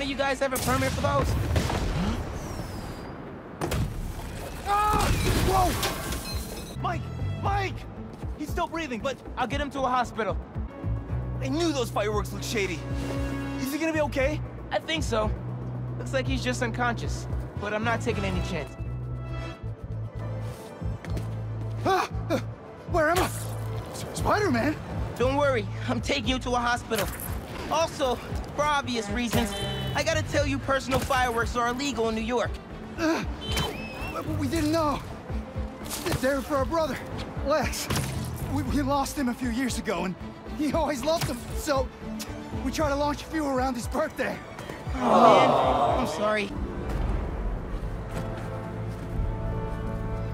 one of you guys have a permit for those? Ah! Whoa! Mike! Mike! He's still breathing, but I'll get him to a hospital. I knew those fireworks looked shady. Is he gonna be okay? I think so. Looks like he's just unconscious, but I'm not taking any chance. Ah! Where am I? Spider-Man? Don't worry, I'm taking you to a hospital. Also, for obvious reasons, I gotta tell you personal fireworks are illegal in New York. Uh, but we didn't know. They're for our brother, Lex. We, we lost him a few years ago, and he always loved them, so we tried to launch a few around his birthday. Oh, man, I'm sorry.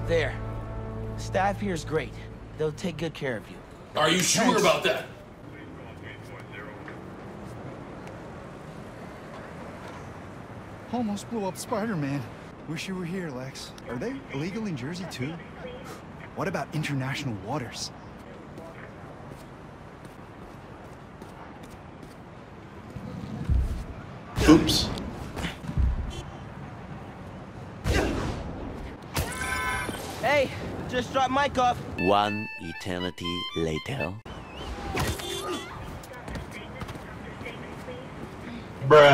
There. Staff here is great. They'll take good care of you. Are you sure Thanks. about that? Almost blew up Spider-Man. Wish you were here, Lex. Are they illegal in Jersey, too? What about international waters? Oops. Hey, just dropped Mike off. One eternity later. Bruh.